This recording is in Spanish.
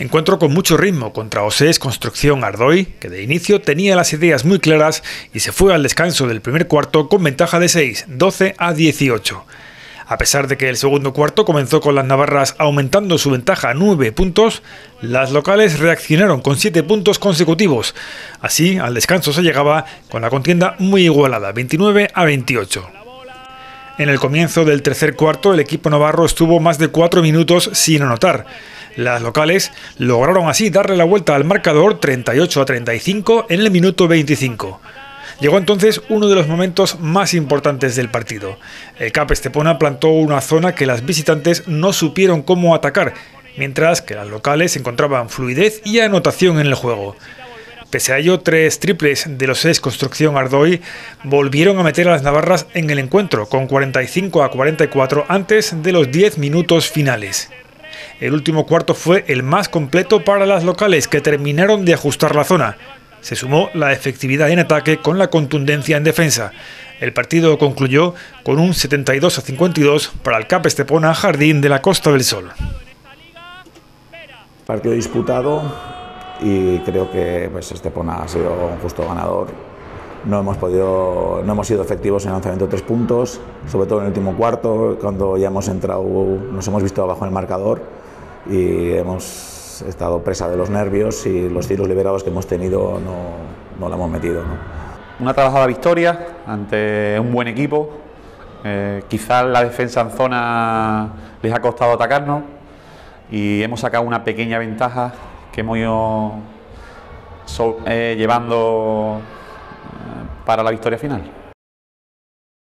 Encuentro con mucho ritmo contra Osés Construcción Ardoy, que de inicio tenía las ideas muy claras y se fue al descanso del primer cuarto con ventaja de 6, 12 a 18. A pesar de que el segundo cuarto comenzó con las navarras aumentando su ventaja a 9 puntos, las locales reaccionaron con 7 puntos consecutivos. Así, al descanso se llegaba con la contienda muy igualada, 29 a 28. En el comienzo del tercer cuarto, el equipo navarro estuvo más de 4 minutos sin anotar. Las locales lograron así darle la vuelta al marcador 38 a 35 en el minuto 25. Llegó entonces uno de los momentos más importantes del partido. El CAP Estepona plantó una zona que las visitantes no supieron cómo atacar, mientras que las locales encontraban fluidez y anotación en el juego. Pese a ello, tres triples de los seis Construcción Ardoy volvieron a meter a las navarras en el encuentro, con 45 a 44 antes de los 10 minutos finales. El último cuarto fue el más completo para las locales, que terminaron de ajustar la zona. Se sumó la efectividad en ataque con la contundencia en defensa. El partido concluyó con un 72 a 52 para el CAP Estepona Jardín de la Costa del Sol. Partido disputado y creo que pues, Estepona ha sido un justo ganador. No hemos, podido, no hemos sido efectivos en el lanzamiento de tres puntos, sobre todo en el último cuarto, cuando ya hemos entrado, nos hemos visto abajo en el marcador y hemos estado presa de los nervios y los tiros liberados que hemos tenido no, no la hemos metido. Una trabajada victoria ante un buen equipo. Eh, quizás la defensa en zona les ha costado atacarnos y hemos sacado una pequeña ventaja que hemos ido eh, llevando para la victoria final.